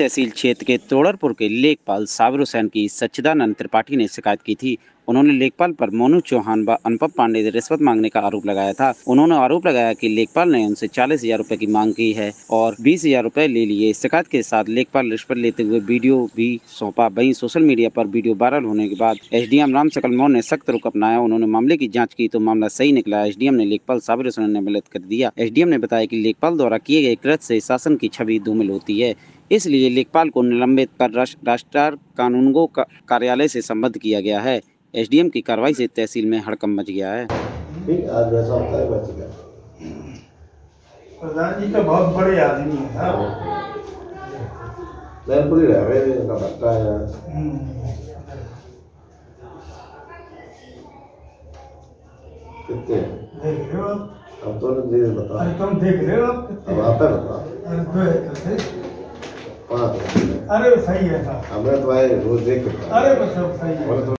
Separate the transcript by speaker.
Speaker 1: तहसील क्षेत्र के तोड़रपुर के लेखपाल साबिर हुसैन की सच्चिदानंद त्रिपाठी ने शिकायत की थी। उन्होंने लेखपाल पर मोनू चौहान व अनुपम पांडे रिश्वत मांगने का आरोप लगाया था। उन्होंने आरोप लगाया कि लेखपाल ने उनसे चालीस हज़ार रूपए की मांग की है और बीस हज़ार रूपए ले लिए। शिकायत के साथ लेखपाल रिश्वत लेते हुए वीडियो भी सौंपा। वही सोशल मीडिया पर वीडियो वायरल होने के बाद एसडीएम राम सकल मौन ने सख्त रुख अपनाया। उन्होंने मामले की जाँच की तो मामला सही निकला। एसडीएम ने लेखपाल साबिर हुसैन ने मदद कर दिया। एसडीएम ने बताया की लेखपाल द्वारा किए गए कृत से शासन की छवि धूमिल होती है। इसलिए लेखपाल को निलंबित कर राष्ट्र कानूनगो का कार्यालय से संबद्ध किया गया है। एसडीएम की कार्रवाई से तहसील में हड़कम मच गया है।
Speaker 2: है
Speaker 3: प्रधान जी तो बहुत बड़े आदमी है साहब
Speaker 2: नैनपुरी रह गए इनका बच्चा है।
Speaker 3: हम्म,
Speaker 2: कितने?
Speaker 3: देख रहे हो
Speaker 2: अब तो ने बता।
Speaker 3: अरे तुम देख रहे हो आप कितने।
Speaker 2: आता है बता।
Speaker 3: अरे दो है तो सही। अरे सही है साहब
Speaker 2: हमें तो आए रोज देख
Speaker 3: अरे सब सही है।